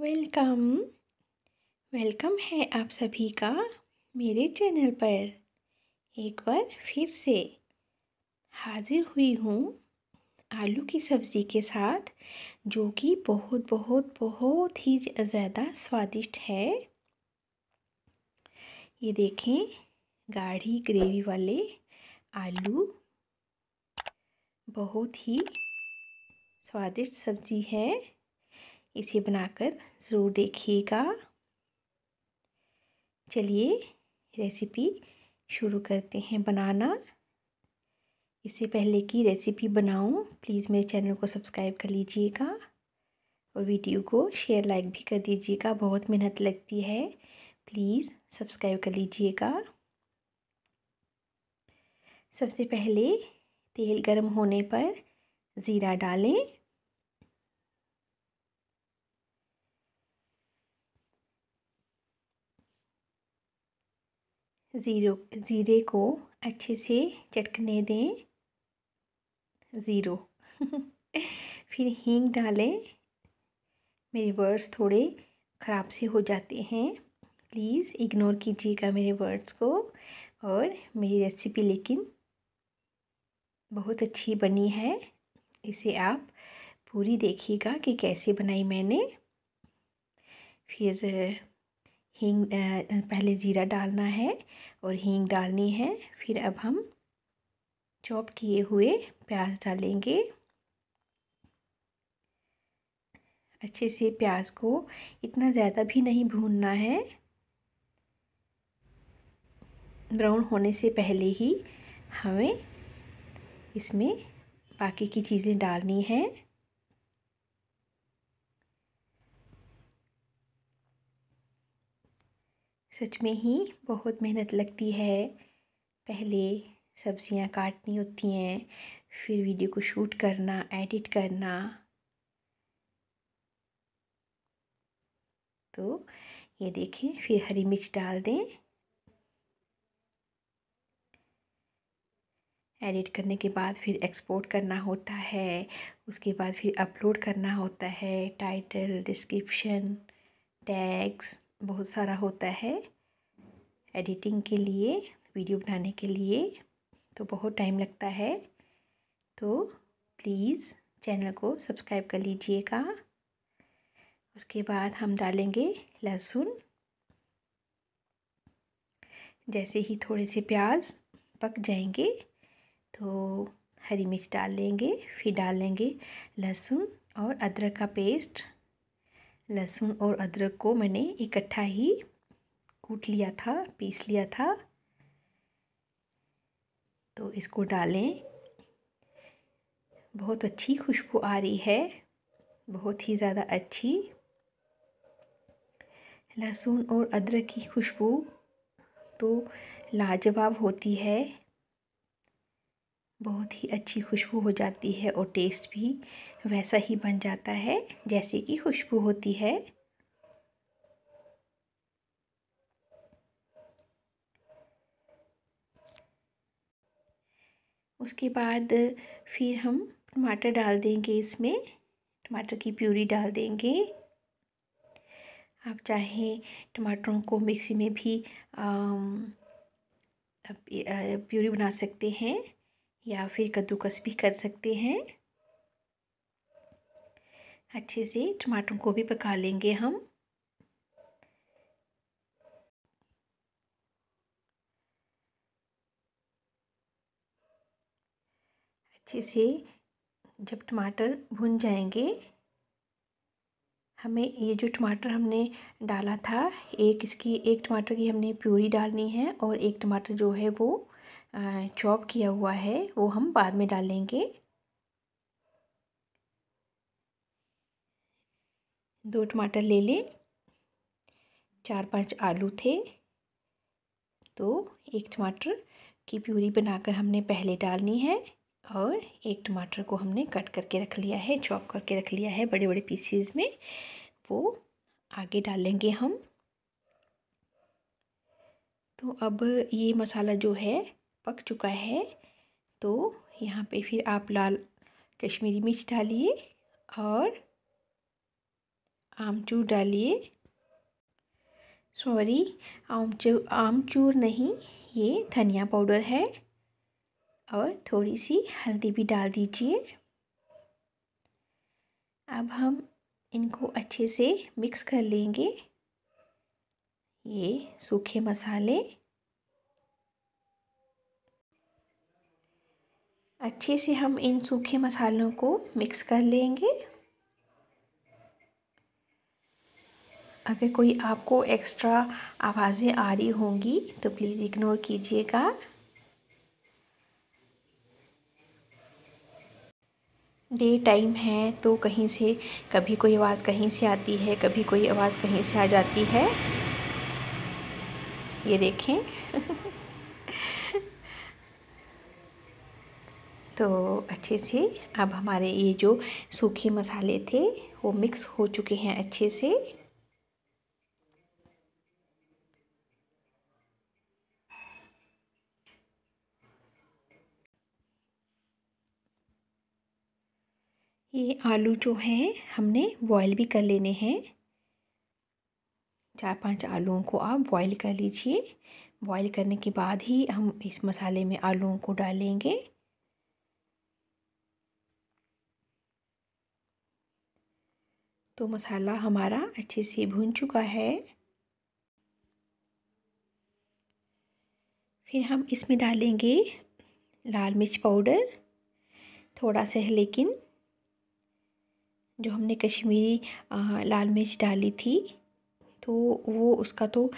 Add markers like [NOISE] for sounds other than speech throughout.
Welcome welcome है आप सभी का मेरे चैनल पर। एक बार फिर से हाजिर हुई हूँ आलू की सब्ज़ी के साथ, जो कि बहुत बहुत बहुत ही ज़्यादा स्वादिष्ट है। ये देखें, गाढ़ी ग्रेवी वाले आलू। बहुत ही स्वादिष्ट सब्ज़ी है। इसे बनाकर ज़रूर देखिएगा। चलिए रेसिपी शुरू करते हैं बनाना। इससे पहले की रेसिपी बनाऊँ प्लीज़ मेरे चैनल को सब्सक्राइब कर लीजिएगा और वीडियो को शेयर लाइक भी कर दीजिएगा। बहुत मेहनत लगती है। प्लीज़ सब्सक्राइब कर लीजिएगा। सबसे पहले तेल गर्म होने पर ज़ीरा डालें। ज़ीरो, ज़ीरे को अच्छे से चटकने दें। ज़ीरो। [LAUGHS] फिर हींग डालें। मेरे वर्ड्स थोड़े ख़राब से हो जाते हैं। प्लीज़ इग्नोर कीजिएगा मेरे वर्ड्स को। और मेरी रेसिपी लेकिन बहुत अच्छी बनी है। इसे आप पूरी देखिएगा कि कैसे बनाई मैंने। फिर हींग पहले ज़ीरा डालना है और हींग डालनी है। फिर अब हम चॉप किए हुए प्याज डालेंगे। अच्छे से प्याज को इतना ज़्यादा भी नहीं भूनना है। ब्राउन होने से पहले ही हमें इसमें बाकी की चीज़ें डालनी है। सच में ही बहुत मेहनत लगती है। पहले सब्ज़ियाँ काटनी होती हैं, फिर वीडियो को शूट करना एडिट करना। तो ये देखें, फिर हरी मिर्च डाल दें। एडिट करने के बाद फिर एक्सपोर्ट करना होता है। उसके बाद फिर अपलोड करना होता है। टाइटल डिस्क्रिप्शन टैग्स बहुत सारा होता है एडिटिंग के लिए, वीडियो बनाने के लिए तो बहुत टाइम लगता है। तो प्लीज़ चैनल को सब्सक्राइब कर लीजिएगा। उसके बाद हम डालेंगे लहसुन। जैसे ही थोड़े से प्याज पक जाएँगे तो हरी मिर्च डाल लेंगे, फिर डाल लेंगे लहसुन और अदरक का पेस्ट। लहसुन और अदरक को मैंने इकट्ठा ही कूट लिया था, पीस लिया था। तो इसको डालें। बहुत अच्छी खुशबू आ रही है, बहुत ही ज़्यादा अच्छी। लहसुन और अदरक की खुशबू तो लाजवाब होती है। बहुत ही अच्छी खुशबू हो जाती है और टेस्ट भी वैसा ही बन जाता है जैसे कि खुशबू होती है। उसके बाद फिर हम टमाटर डाल देंगे इसमें, टमाटर की प्यूरी डाल देंगे। आप चाहें टमाटरों को मिक्सी में भी प्यूरी बना सकते हैं। या फिर कद्दूकस भी कर सकते हैं। अच्छे से टमाटर को भी पका लेंगे हम। अच्छे से जब टमाटर भुन जाएँगे, हमें ये जो टमाटर हमने डाला था, एक इसकी, एक टमाटर की हमने प्यूरी डालनी है और एक टमाटर जो है वो चॉप किया हुआ है, वो हम बाद में डालेंगे दो टमाटर ले लें। चार पाँच आलू थे। तो एक टमाटर की प्यूरी बनाकर हमने पहले डालनी है और एक टमाटर को हमने कट करके रख लिया है चॉप करके रख लिया है बड़े बड़े पीसीज में। वो आगे डालेंगे हम। तो अब ये मसाला जो है पक चुका है। तो यहाँ पे फिर आप लाल कश्मीरी मिर्च डालिए और आमचूर डालिए। सॉरी आमचूर आमचूर नहीं, ये धनिया पाउडर है। और थोड़ी सी हल्दी भी डाल दीजिए। अब हम इनको अच्छे से मिक्स कर लेंगे। ये सूखे मसाले। अच्छे से हम इन सूखे मसालों को मिक्स कर लेंगे। अगर कोई आपको एक्स्ट्रा आवाज़ें आ रही होंगी तो प्लीज़ इग्नोर कीजिएगा। डे टाइम है तो कहीं से कभी कोई आवाज़ कहीं से आती है, कभी कोई आवाज़ कहीं से आ जाती है। ये देखें। [LAUGHS] तो अच्छे से अब हमारे ये जो सूखे मसाले थे, वो मिक्स हो चुके हैं अच्छे से। ये आलू जो हैं, हमने बॉईल भी कर लेने हैं। चार पाँच आलूओं को आप बॉईल कर लीजिए। बॉईल करने के बाद ही हम इस मसाले में आलूओं को डालेंगे। तो मसाला हमारा अच्छे से भून चुका है। फिर हम इसमें डालेंगे लाल मिर्च पाउडर, थोड़ा सा है लेकिन जो हमने कश्मीरी लाल मिर्च डाली थी तो वो उसका तो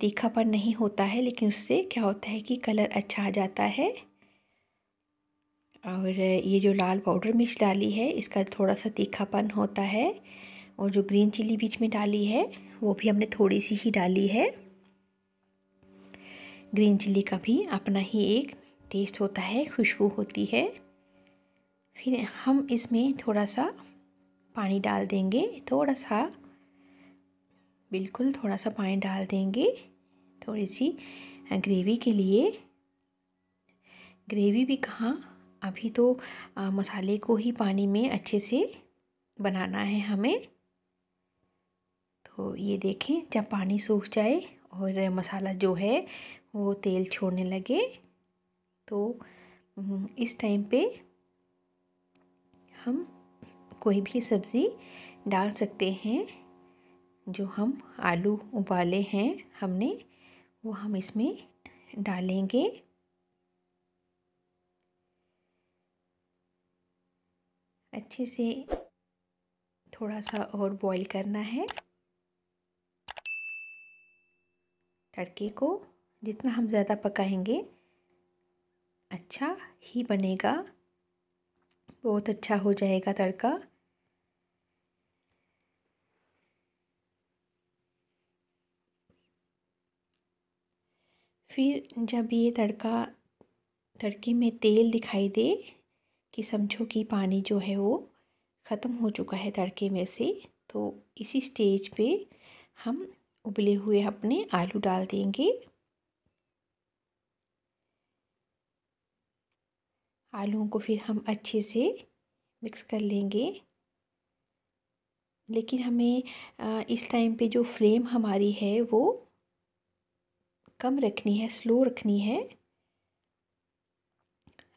तीखापन नहीं होता है, लेकिन उससे क्या होता है कि कलर अच्छा आ जाता है। और ये जो लाल पाउडर मिर्च डाली है, इसका थोड़ा सा तीखापन होता है। और जो ग्रीन चिली बीच में डाली है वो भी हमने थोड़ी सी ही डाली है। ग्रीन चिली का भी अपना ही एक टेस्ट होता है खुशबू होती है। फिर हम इसमें थोड़ा सा पानी डाल देंगे थोड़ा सा बिल्कुल थोड़ा सा पानी डाल देंगे थोड़ी सी ग्रेवी के लिए। ग्रेवी भी कहाँ अभी तो आ, मसाले को ही पानी में अच्छे से बनाना है हमें। तो ये देखें, जब पानी सूख जाए और मसाला जो है वो तेल छोड़ने लगे तो इस टाइम पे हम कोई भी सब्ज़ी डाल सकते हैं, जो हम आलू उबाले हैं, हमने, वो हम इसमें डालेंगे। अच्छे से थोड़ा सा और बॉईल करना है। तड़के को जितना हम ज़्यादा पकाएँगे अच्छा ही बनेगा। बहुत अच्छा हो जाएगा तड़का। फिर जब ये तड़का, तड़के में तेल दिखाई दे कि समझो कि पानी जो है वो ख़त्म हो चुका है तड़के में से तो इसी स्टेज पे हम उबले हुए अपने आलू डाल देंगे। आलूओं को फिर हम अच्छे से मिक्स कर लेंगे। लेकिन हमें इस टाइम पे जो फ्लेम हमारी है वो कम रखनी है स्लो रखनी है।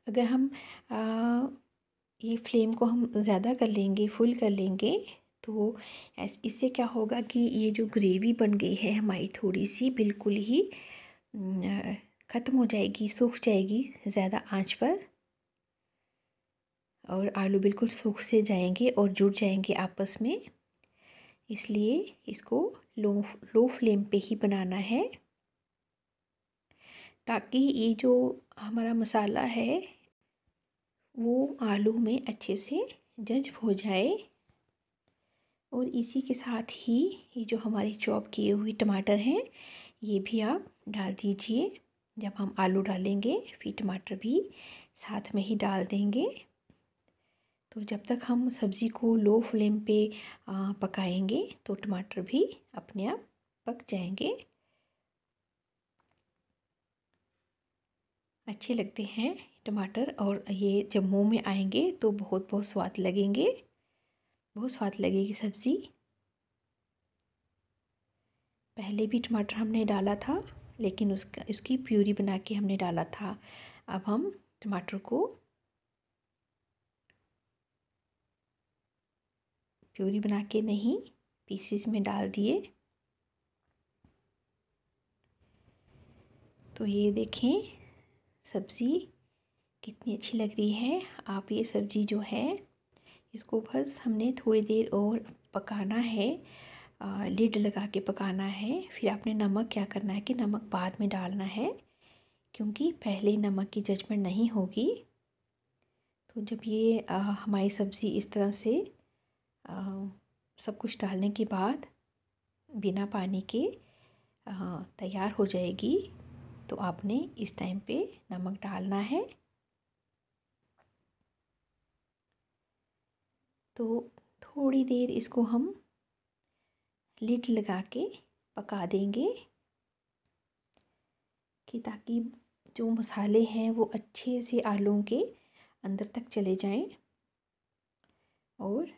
अगर हम आ, ये फ्लेम को हम ज़्यादा कर लेंगे फुल कर लेंगे तो इससे क्या होगा कि ये जो ग्रेवी बन गई है हमारी थोड़ी सी बिल्कुल ही ख़त्म हो जाएगी, सूख जाएगी ज़्यादा आँच पर। और आलू बिल्कुल सूख से जाएँगे और जुड़ जाएँगे आपस में। इसलिए इसको लो लो फ्लेम पे ही बनाना है। ताकि ये जो हमारा मसाला है, वो आलू में अच्छे से जज्ब हो जाए। और इसी के साथ ही ये जो हमारे चॉप किए हुए टमाटर हैं, ये भी आप डाल दीजिए। जब हम आलू डालेंगे, फिर टमाटर भी साथ में ही डाल देंगे। तो जब तक हम सब्ज़ी को लो फ्लेम पे पकाएँगे तो टमाटर भी अपने आप पक जाएँगे। अच्छे लगते हैं टमाटर और ये जब मुँह में आएँगे तो बहुत बहुत स्वाद लगेंगे। बहुत स्वाद लगेगी सब्ज़ी। पहले भी टमाटर हमने डाला था, लेकिन उसका, उसकी प्यूरी बना के हमने डाला था। अब हम टमाटर को प्यूरी बना के नहीं, पीसीस में डाल दिए। तो ये देखें, सब्ज़ी कितनी अच्छी लग रही है। आप ये सब्ज़ी जो है इसको बस हमने थोड़ी देर और पकाना है लिड लगा के पकाना है। फिर आपने नमक क्या करना है कि नमक बाद में डालना है क्योंकि पहले नमक की जजमेंट नहीं होगी। तो जब ये आ, हमारी सब्ज़ी इस तरह से आ, सब कुछ डालने के बाद बिना पानी के तैयार हो जाएगी तो आपने इस टाइम पे नमक डालना है। तो थोड़ी देर इसको हम लिड लगा के पका देंगे कि ताकि जो मसाले हैं वो अच्छे से आलू के अंदर तक चले जाएँ। और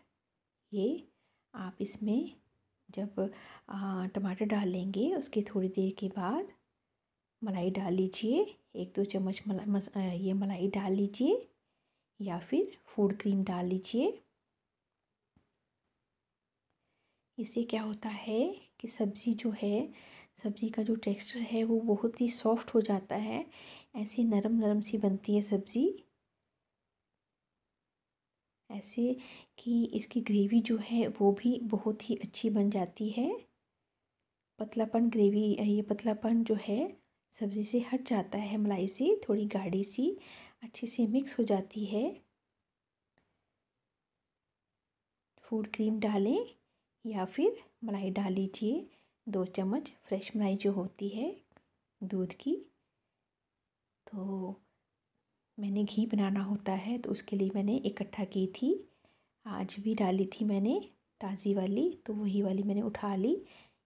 ये आप इसमें जब टमाटर डाल लेंगे, उसके थोड़ी देर के बाद मलाई डाल लीजिए। एक दो चम्मच मला मस ये मलाई डाल लीजिए या फिर फ़ूड क्रीम डाल लीजिए। इससे क्या होता है कि सब्ज़ी जो है, सब्ज़ी का जो टेक्सचर है वो बहुत ही सॉफ्ट हो जाता है। ऐसी नरम नरम सी बनती है सब्ज़ी। ऐसे कि इसकी ग्रेवी जो है वो भी बहुत ही अच्छी बन जाती है। पतलापन ग्रेवी ये पतलापन जो है सब्ज़ी से हट जाता है, मलाई से थोड़ी गाढ़ी सी, अच्छे से मिक्स हो जाती है। फ़ूड क्रीम डालें। या फिर मलाई डाल लीजिए। दो चम्मच फ्रेश मलाई जो होती है, दूध की। तो मैंने घी बनाना होता है तो उसके लिए मैंने इकट्ठा की थी। आज भी डाली थी मैंने, ताज़ी वाली तो वही वाली मैंने उठा ली।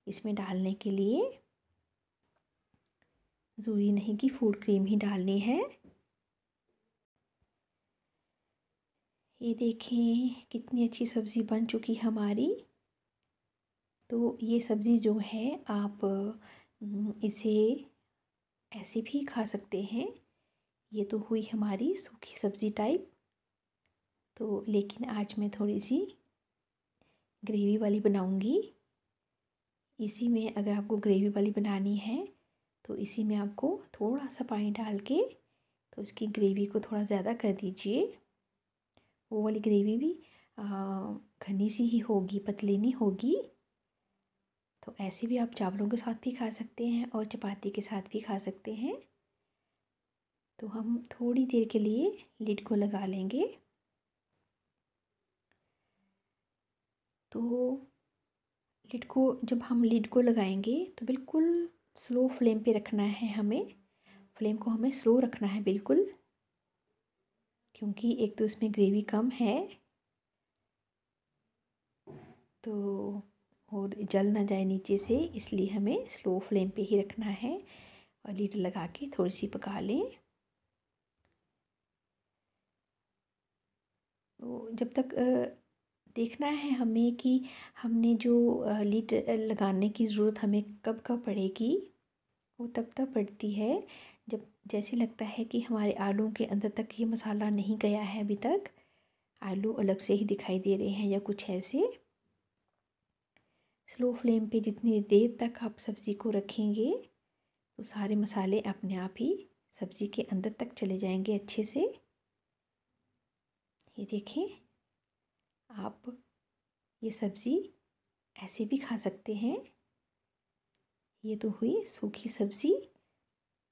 इसमें डालने के लिए ज़रूरी नहीं कि फ़ूड क्रीम ही डालनी है। ये देखें, कितनी अच्छी सब्ज़ी बन चुकी हमारी। तो ये सब्ज़ी जो है, आप इसे ऐसे भी खा सकते हैं। ये तो हुई हमारी सूखी सब्ज़ी टाइप तो लेकिन आज मैं थोड़ी सी ग्रेवी वाली बनाऊँगी। इसी में अगर आपको ग्रेवी वाली बनानी है तो इसी में आपको थोड़ा सा पानी डाल के तो इसकी ग्रेवी को थोड़ा ज़्यादा कर दीजिए। वो वाली ग्रेवी भी घनी सी ही होगी, पतली नहीं होगी। तो ऐसे भी आप चावलों के साथ भी खा सकते हैं और चपाती के साथ भी खा सकते हैं। तो हम थोड़ी देर के लिए लिड को लगा लेंगे। तो लिड को, जब हम लिड को लगाएँगे तो बिल्कुल स्लो फ्लेम पे रखना है हमें। फ्लेम को हमें स्लो रखना है बिल्कुल, क्योंकि एक तो इसमें ग्रेवी कम है। तो और जल ना जाए नीचे से, इसलिए हमें स्लो फ्लेम पे ही रखना है। और लीड लगा के थोड़ी सी पका लें। तो जब तक देखना है हमें कि हमने जो लीड लगाने की ज़रूरत हमें कब कब पड़ेगी, वो तब तक पड़ती है। जब जैसे लगता है कि हमारे आलू के अंदर तक ये मसाला नहीं गया है अभी तक, आलू अलग से ही दिखाई दे रहे हैं या कुछ ऐसे। स्लो फ्लेम पे जितनी देर तक आप सब्ज़ी को रखेंगे तो सारे मसाले अपने आप ही सब्ज़ी के अंदर तक चले जाएँगे अच्छे से। ये देखें, आप ये सब्ज़ी ऐसे भी खा सकते हैं। ये तो हुई सूखी सब्ज़ी,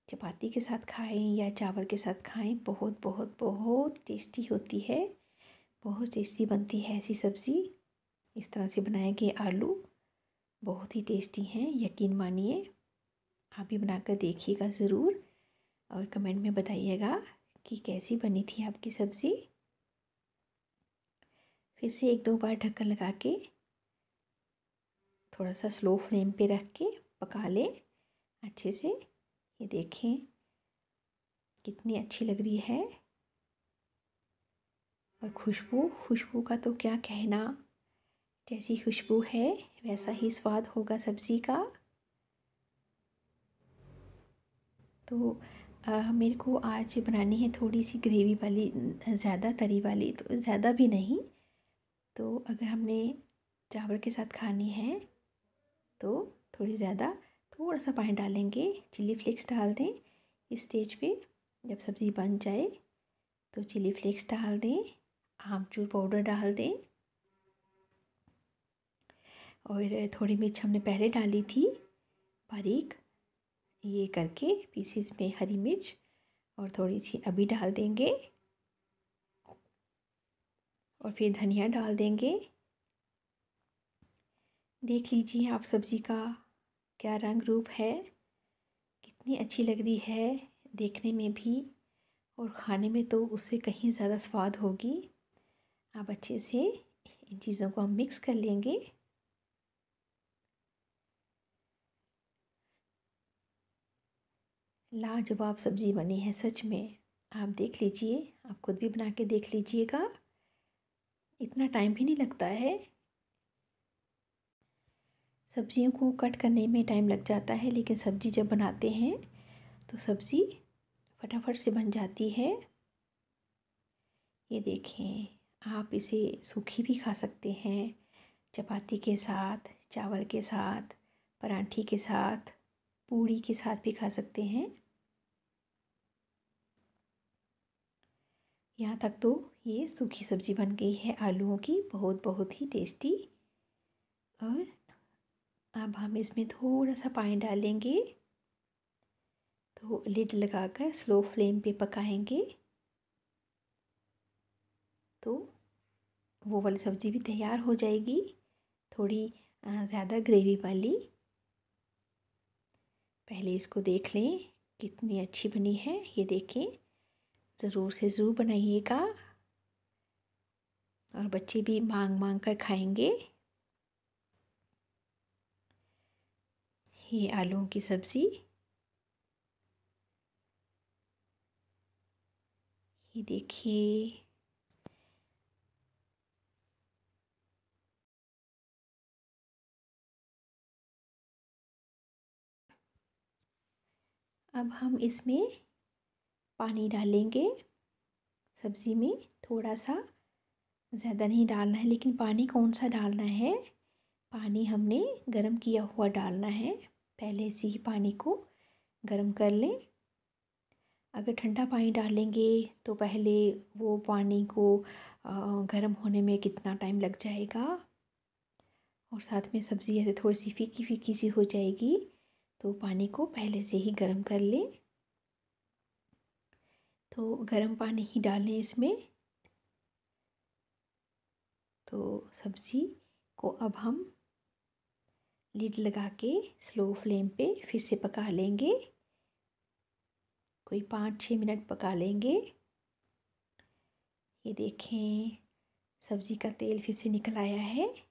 चपाती के साथ खाएँ या चावल के साथ खाएँ, बहुत बहुत बहुत टेस्टी होती है, बहुत टेस्टी बनती है ऐसी सब्ज़ी। इस तरह से बनाएँगे आलू। बहुत ही टेस्टी हैं, यकीन मानिए। आप भी बनाकर देखिएगा ज़रूर और कमेंट में बताइएगा कि कैसी बनी थी आपकी सब्ज़ी। फिर से एक दो बार ढक्कन लगा के थोड़ा सा स्लो फ्लेम पे रख के पका लें। अच्छे से। ये देखें कितनी अच्छी लग रही है। और खुशबू खुशबू का तो क्या कहना। जैसी खुशबू है वैसा ही स्वाद होगा सब्ज़ी का। तो आ, मेरे को आज बनानी है थोड़ी सी ग्रेवी वाली ज़्यादा तरी वाली तो ज़्यादा भी नहीं। तो अगर हमने चावल के साथ खानी है तो थोड़ी ज़्यादा थोड़ा सा पानी डालेंगे चिली फ्लेक्स डाल दें इस स्टेज पे जब सब्ज़ी बन जाए तो चिली फ्लेक्स डाल दें आमचूर पाउडर डाल दें और थोड़ी मिर्च हमने पहले डाली थी, बारीक। ये करके पीसीस में हरी मिर्च और थोड़ी सी अभी डाल देंगे। और फिर धनिया डाल देंगे। देख लीजिए आप सब्ज़ी का क्या रंग रूप है। कितनी अच्छी लग रही है देखने में भी और खाने में तो उससे कहीं ज़्यादा स्वाद होगी। आप अच्छे से इन चीज़ों को हम मिक्स कर लेंगे। लाजवाब सब्ज़ी बनी है सच में। आप देख लीजिए, आप खुद भी बना के देख लीजिएगा। इतना टाइम भी नहीं लगता है। सब्जियों को कट करने में टाइम लग जाता है, लेकिन सब्ज़ी जब बनाते हैं तो सब्ज़ी फटाफट से बन जाती है। ये देखें, आप इसे सूखी भी खा सकते हैं। चपाती के साथ, चावल के साथ, पराठी के साथ पूड़ी के साथ भी खा सकते हैं। यहाँ तक तो ये सूखी सब्ज़ी बन गई है आलूओं की बहुत बहुत ही टेस्टी और अब हम इसमें थोड़ा सा पानी डालेंगे। तो लिड लगाकर स्लो फ्लेम पे पकाएँगे। तो वो वाली सब्ज़ी भी तैयार हो जाएगी, थोड़ी ज़्यादा ग्रेवी वाली। पहले इसको देख लें, कितनी अच्छी बनी है, ये देखें। ज़रूर से ज़रूर बनाइएगा। और बच्चे भी मांग मांग कर खाएँगे। ये आलूओं की सब्ज़ी। ये देखिए अब हम इसमें पानी डालेंगे। सब्ज़ी में थोड़ा सा ज़्यादा नहीं डालना है, लेकिन पानी कौन सा डालना है? पानी हमने गरम किया हुआ डालना है। पहले से ही पानी को गर्म कर लें। अगर ठंडा पानी डालेंगे तो पहले वो पानी को गर्म होने में कितना टाइम लग जाएगा? और साथ में सब्ज़ी ऐसे थोड़ी सी फीकी फीकी सी हो जाएगी। तो पानी को पहले से ही गर्म कर लें। तो गर्म पानी ही डालें इसमें। तो सब्ज़ी को अब हम लिड लगा के स्लो फ्लेम पे फिर से पका लेंगे। कोई पाँच छः मिनट पका लेंगे। ये देखें, सब्ज़ी का तेल फिर से निकल आया है।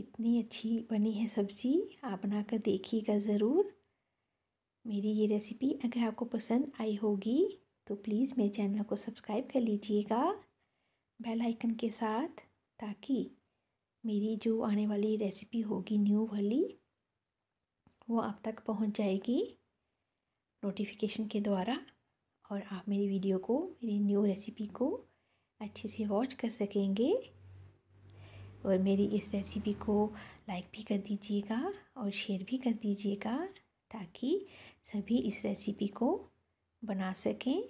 कितनी अच्छी बनी है सब्ज़ी, आप बनाकर देखिएगा ज़रूर। मेरी ये रेसिपी अगर आपको पसंद आई होगी तो प्लीज़ मेरे चैनल को सब्सक्राइब कर लीजिएगा बेल आइकन के साथ, ताकि मेरी जो आने वाली रेसिपी होगी न्यू वाली, वो आप तक पहुँच जाएगी नोटिफिकेशन के द्वारा, और आप मेरी वीडियो को, मेरी न्यू रेसिपी को अच्छे से वॉच कर सकेंगे। और मेरी इस रेसिपी को लाइक भी कर दीजिएगा और शेयर भी कर दीजिएगा ताकि सभी इस रेसिपी को बना सकें।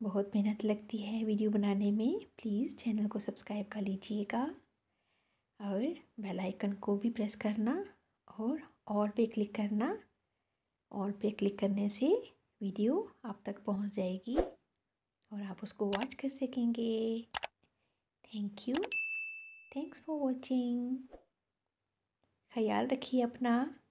बहुत मेहनत लगती है वीडियो बनाने में। प्लीज़ चैनल को सब्सक्राइब कर लीजिएगा और बेल आइकन को भी प्रेस करना और ऑल पे क्लिक करना। ऑल पे क्लिक करने से वीडियो आप तक पहुँच जाएगी और आप उसको वॉच कर सकेंगे। Thank you thanks for watching ख्याल रखिए अपना।